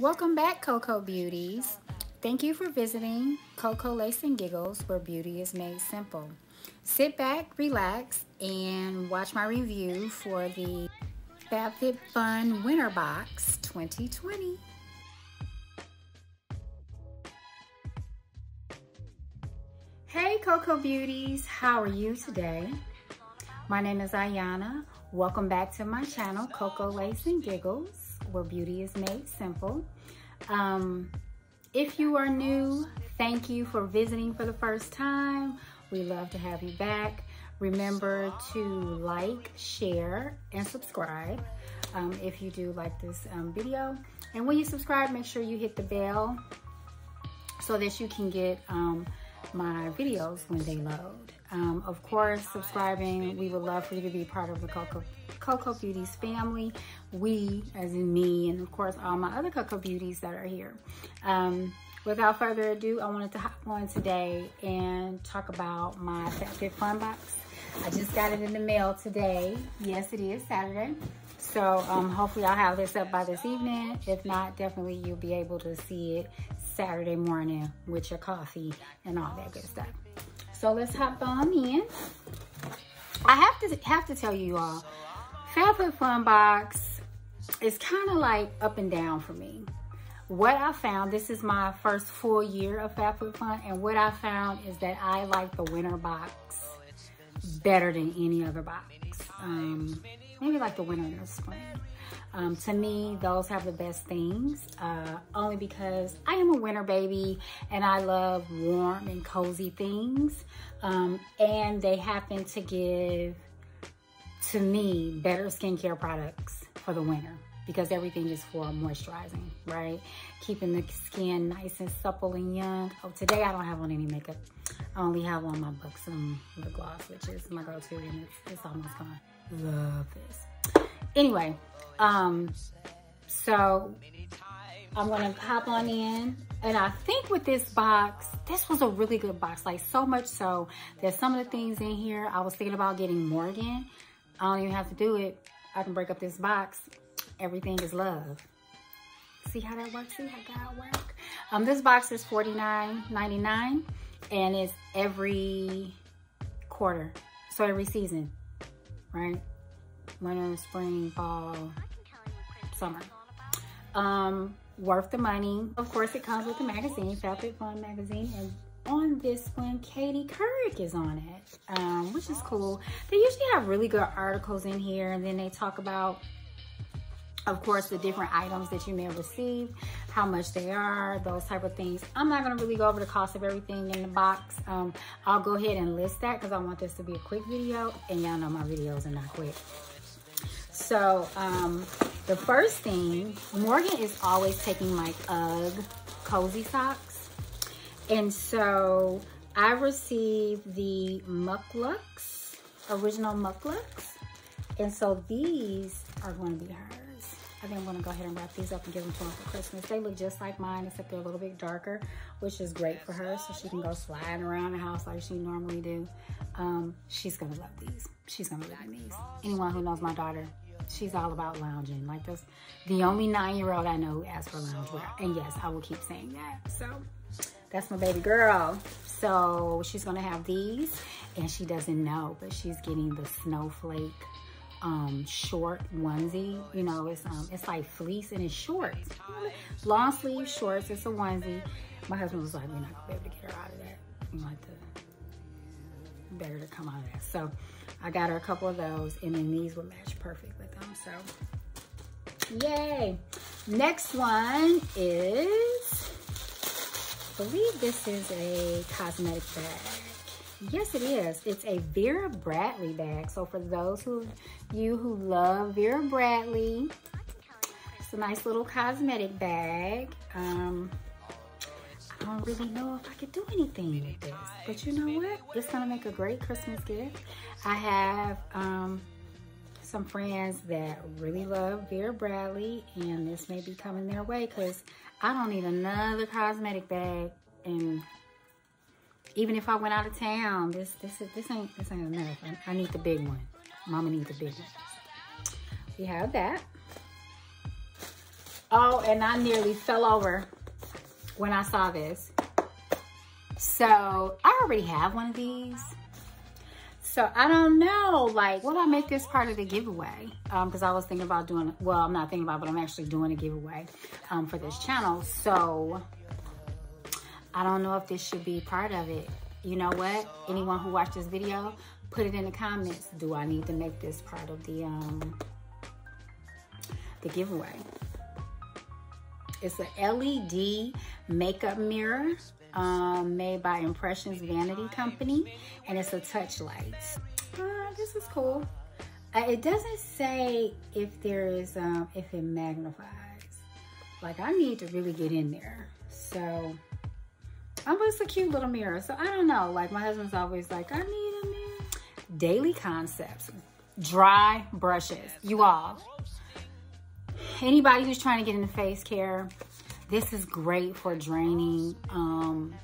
Welcome back, Coco Beauties. Thank you for visiting Coco Lace and Giggles, where beauty is made simple. Sit back, relax, and watch my review for the FabFitFun Winter Box 2020. Hey Coco Beauties, how are you today? My name is Ayana. Welcome back to my channel, Coco Lace and Giggles, where beauty is made simple. Um, if you are new, thank you for visiting for the first time. We love to have you back. Remember to like, share, and subscribe um, if you do like this um, video. And when you subscribe, make sure you hit the bell so that you can get um, my videos when they load. Um, of course, subscribing, we would love for you to be part of the Coco, Coco Beauties family. We, as in me, and of course, all my other Coco Beauties that are here. Um, without further ado, I wanted to hop on today and talk about my FabFitFun box. I just got it in the mail today. Yes, it is Saturday. So um, hopefully I'll have this up by this evening. If not, definitely you'll be able to see it Saturday morning with your coffee and all that good stuff. So let's hop on in. I have to have to tell you all, FabFitFun Box is kind of like up and down for me. What I found, this is my first full year of FabFitFun, and what I found is that I like the winter box better than any other box. Um, maybe like the winter and the spring. Um, to me, those have the best things, uh, only because I am a winter baby and I love warm and cozy things. Um, and they happen to give, to me, better skincare products for the winter because everything is for moisturizing, right? Keeping the skin nice and supple and young. Oh, today I don't have on any makeup. I only have on my Buxom lip gloss, which is my go-to and it's, it's almost gone. Love this. Anyway, um, so I'm gonna hop on in. And I think with this box, this was a really good box. Like so much so that some of the things in here, I was thinking about getting Morgan. I don't even have to do it. I can break up this box. Everything is love. See how that works? See how God work? Um, this box is $49.99 and it's every quarter. So every season, right? winter, spring, fall, summer. Um, worth the money. Of course, it comes with the magazine, FabFitFun magazine, and on this one, Katie Couric is on it, um, which is cool. They usually have really good articles in here, and then they talk about, of course, the different items that you may receive, how much they are, those type of things. I'm not gonna really go over the cost of everything in the box. Um, I'll go ahead and list that because I want this to be a quick video, and y'all know my videos are not quick. So um, the first thing, Morgan is always taking my UGG cozy socks. And so I received the Muk Luks, original Muk Luks. And so these are going to be hers. I think I'm to go ahead and wrap these up and give them to her for Christmas. They look just like mine, except they're a little bit darker, which is great for her. So she can go sliding around the house like she normally do. Um, she's to love these. She's to love these. Anyone who knows my daughter she's all about lounging. Like that's the only nine-year-old I know who asks for loungewear. And yes, I will keep saying that. So that's my baby girl. So she's gonna have these and she doesn't know, but she's getting the snowflake um, short onesie. You know, it's um, it's like fleece and it's shorts. Long sleeve shorts, it's a onesie. My husband was like, we're not gonna be able to get her out of that. Want to better to come out of that. So I got her a couple of those and then these would match perfect with them. So yay. Next one is, I believe this is a cosmetic bag. Yes, it is. It's a Vera Bradley bag. So for those who you who love Vera Bradley, it's a nice little cosmetic bag. Um, I don't really know if I could do anything with this. But you know what? It's gonna make a great Christmas gift. I have um, some friends that really love Vera Bradley and this may be coming their way because I don't need another cosmetic bag and even if I went out of town, this this this ain't this ain't enough. I, I need the big one. Mama needs the big one. We have that. Oh, and I nearly fell over when I saw this. So I already have one of these. So I don't know, like, will I make this part of the giveaway? Because um, I was thinking about doing, well, I'm not thinking about, but I'm actually doing a giveaway um, for this channel. So I don't know if this should be part of it. You know what? Anyone who watched this video, put it in the comments. Do I need to make this part of the um, the giveaway? It's a LED makeup mirror um, made by Impressions Vanity Company, and it's a touch light. Uh, this is cool. Uh, it doesn't say if there is, um, if it magnifies. Like I need to really get in there. So, oh, it's a cute little mirror. So I don't know. Like my husband's always like, I need a mirror. Daily Concepts, dry brushes. You all, anybody who's trying to get into face care, this is great for draining um,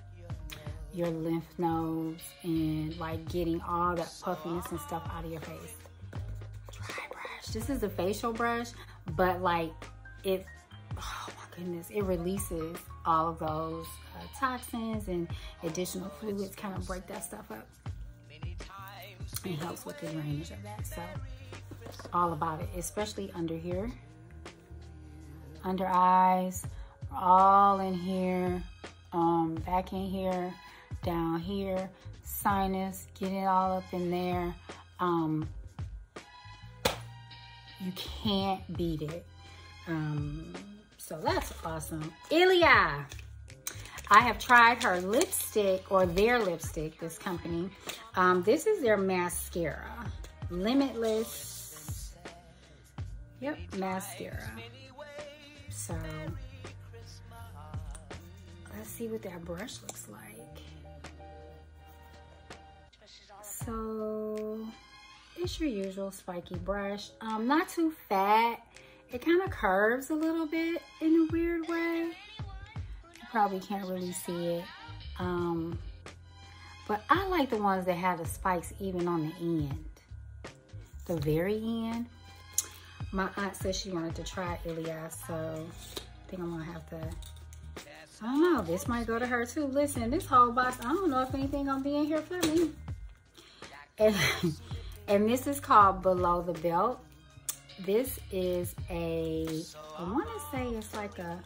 your lymph nodes and like getting all that puffiness and stuff out of your face. Dry brush. This is a facial brush, but like it, my goodness, it releases all of those uh, toxins and additional fluids, kind of break that stuff up. It helps with the drainage of that. So all about it, especially under here, under eyes, all in here, um, back in here, down here, sinus, get it all up in there. Um, you can't beat it. Um, so that's awesome. Ilia. I have tried her lipstick or their lipstick, this company. Um, this is their mascara. Limitless. Yep, mascara. So let's see what that brush looks like. So it's your usual spiky brush. Um, not too fat. It kind of curves a little bit in a weird way. You probably can't really see it. Um, but I like the ones that have the spikes even on the end. The very end. My aunt said she wanted to try Ilia, so I think I'm gonna have to I don't know. This might go to her too. Listen, this whole box, I don't know if anything gonna be in here for me. And, and this is called B-Low the Belt. This is a, I wanna say it's like a,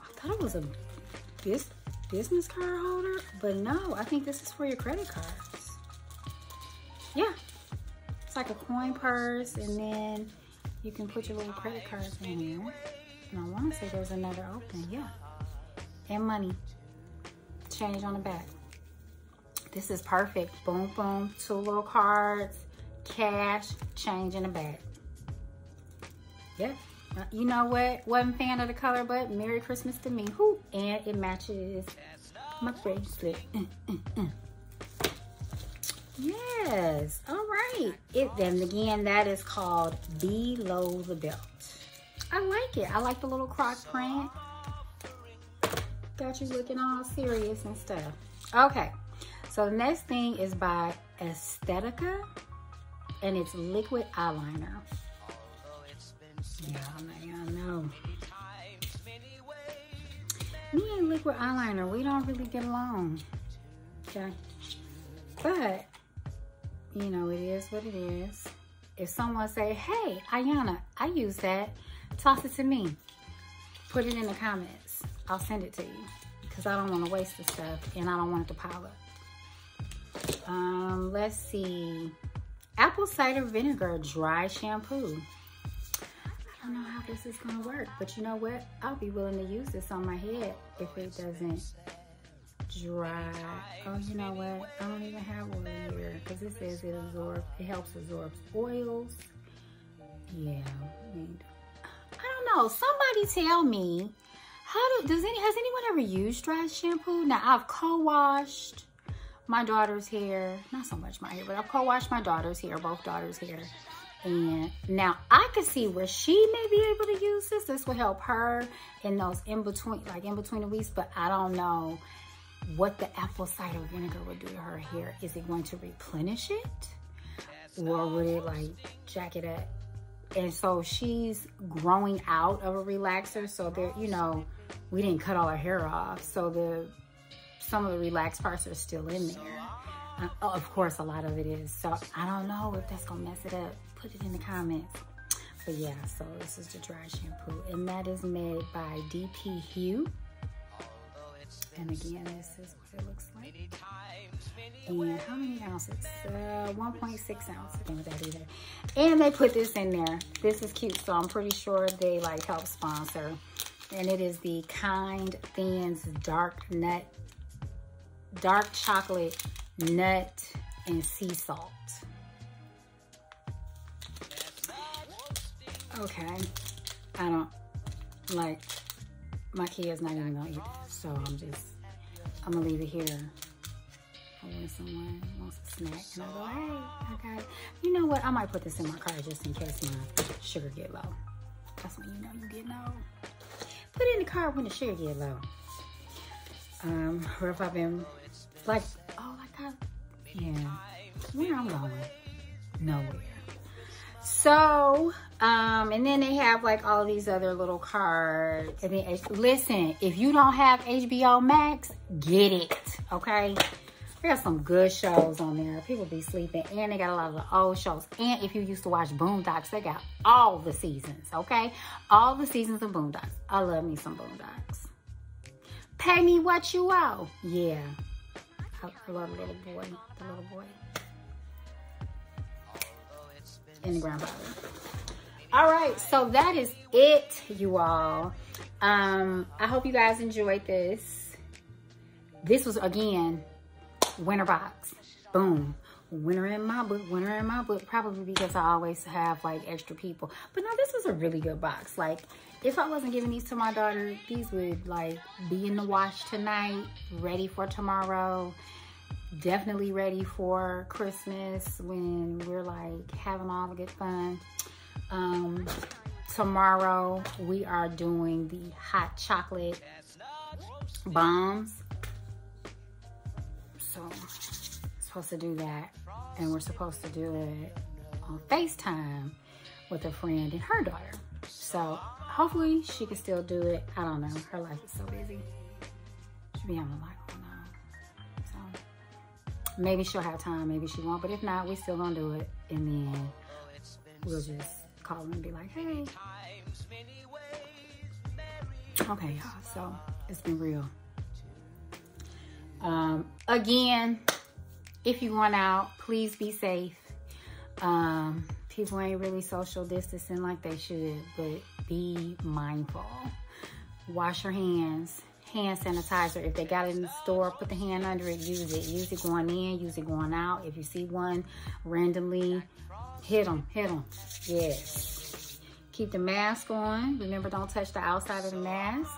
I thought it was a this business card holder, but no, I think this is for your credit cards. Yeah, it's like a coin purse and then you can put your little credit cards in here. And I wanna say there's another open, yeah and money. Change on the back. This is perfect. Boom, boom, two little cards, cash, change in the back. Yep. Uh, you know what? Wasn't fan of the color, but Merry Christmas to me. Whoo. And it matches my bracelet. Uh, uh. Yes. All right. It then again, that is called B-Low the Belt. I like it. I like the little croc print. Got you looking all serious and stuff. Okay, so the next thing is by Aesthetica, and it's liquid eyeliner. Yeah, I know. Me and liquid eyeliner, we don't really get along. Okay, but you know, it is what it is. If someone say, hey, Ayana, I use that, toss it to me. Put it in the comments. I'll send it to you because I don't want to waste the stuff and I don't want it to pile up. Um, let's see. Apple cider vinegar dry shampoo. Don't know how this is to work, but you know what? I'll be willing to use this on my head if it doesn't dry. Oh, you know what? I don't even have one here because it says it absorbs, it helps absorb oils. Yeah, I, I don't know. Somebody tell me how do, does any, has anyone ever used dry shampoo? Now I've co-washed my daughter's hair, not so much my hair, but I've co-washed my daughter's hair, both daughters' hair. And now I can see where she may be able to use this. This will help her in those in between, like in between the weeks, but I don't know what the apple cider vinegar would do to her hair. Is it going to replenish it? Or would it like jack it up? and so she's growing out of a relaxer. So there, you know, we didn't cut all her hair off. So the some of the relaxed parts are still in there. Uh, of course, a lot of it is. So I don't know if that's gonna mess it up. Put it in the comments. But yeah, so this is the dry shampoo. And that is made by dpHUE. And again, this is what it looks like. And how many ounces? Uh, 1.6 ounces. With that either. And they put this in there. This is cute, so I'm pretty sure they like help sponsor. And it is the Kind Thins Dark Nut, Dark Chocolate Nut and Sea Salt. Okay. I don't like my kids not even gonna eat this, so I'm just I'm gonna leave it here. When someone wants a snack and I go, hey, okay. You know what? I might put this in my car just in case my sugar get low. That's when you know you get low. Put it in the car when the sugar get low. Um, or if I've been like, oh, I, yeah, where I'm going? Nowhere. So, um, and then they have like all these other little cards. And then, listen, if you don't have HBO Max, get it, okay? They got some good shows on there. People be sleeping. And they got a lot of the old shows. And if you used to watch Boondocks, they got all the seasons, okay? All the seasons of Boondocks. I love me some Boondocks. Pay me what you owe. Yeah. I love the little boy. The little boy in the bottle. All right, so that is it, you all. Um, I hope you guys enjoyed this. This was, again, winter box. Boom. Winter in my book, winter in my book. Probably because I always have, like, extra people. But no, this was a really good box. Like, if I wasn't giving these to my daughter, these would, like, be in the wash tonight, ready for tomorrow definitely ready for Christmas when we're like having all the good fun. Um, tomorrow we are doing the hot chocolate bombs. So supposed to do that and we're supposed to do it on FaceTime with a friend and her daughter. So hopefully she can still do it. I don't know. Her life is so busy. She'll be on the life. Maybe she'll have time, maybe she won't. But if not, we still gonna do it. And then we'll just call her and be like, hey. Okay, y'all. So it's been real. Um, again, if you want out, please be safe. Um, people ain't really social distancing like they should, but be mindful. Wash your hands hand sanitizer. If they got it in the store, put the hand under it, use it. Use it going in, use it going out. If you see one randomly, hit them, hit them. Yes. Keep the mask on. Remember, don't touch the outside of the mask,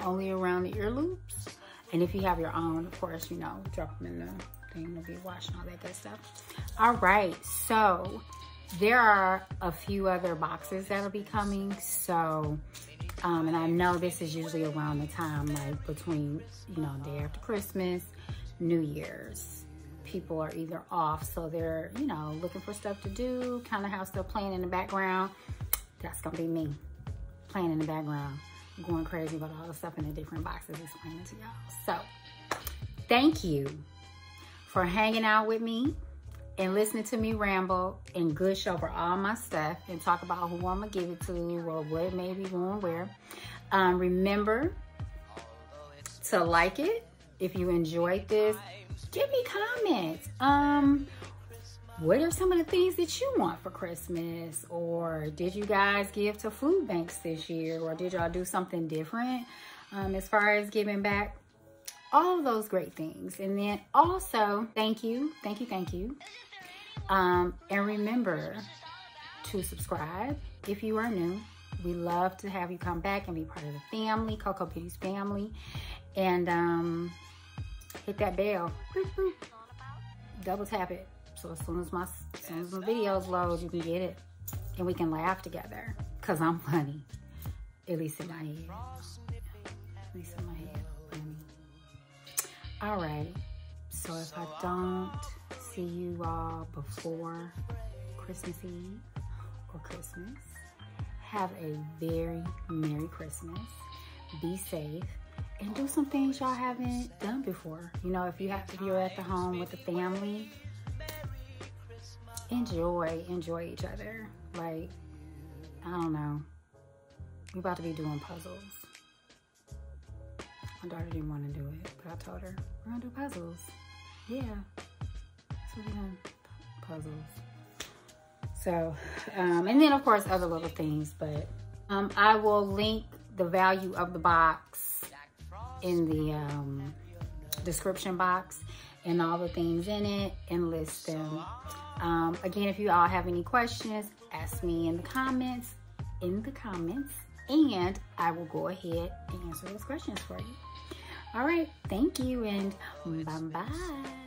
only around the ear loops. And if you have your own, of course, you know, drop them in the thing to be washing all that good stuff. All right, so there are a few other boxes that'll be coming. So um, and I know this is usually around the time, like between, you know, day after Christmas, New Year's. People are either off, so they're, you know, looking for stuff to do, kind of have stuff playing in the background. That's gonna be me, playing in the background, going crazy about all the stuff in the different boxes explaining to y'all. So, thank you for hanging out with me and listening to me ramble and gush over all my stuff and talk about who I'm gonna give it to or what maybe going where. Um, remember to like it if you enjoyed this. Give me comments. Um, what are some of the things that you want for Christmas? Or did you guys give to food banks this year? Or did y'all do something different um, as far as giving back? All those great things. And then also, thank you, thank you, thank you um, and remember to subscribe if you are new. We love to have you come back and be part of the family, Coco Beauty's family. And um, hit that bell. Double tap it. So as soon as my as soon as my videos load, you can get it. And we can laugh together. Cause I'm funny. At least in my head. At least in my head. Funny. All right. So if I don't see you all before Christmas Eve or Christmas. Have a very Merry Christmas. Be safe and do some things y'all haven't done before. You know, if you have if you're at the home with the family, enjoy, enjoy each other. Like, I don't know. We're about to be doing puzzles. My daughter didn't want to do it, but I told her, we're gonna do puzzles. Yeah. So we're gonna puzzles. So, um, and then of course other little things, but um, I will link the value of the box in the um, description box and all the things in it and list them. Um, again, if you all have any questions, ask me in the comments, in the comments, and I will go ahead and answer those questions for you. All right, thank you and bye-bye.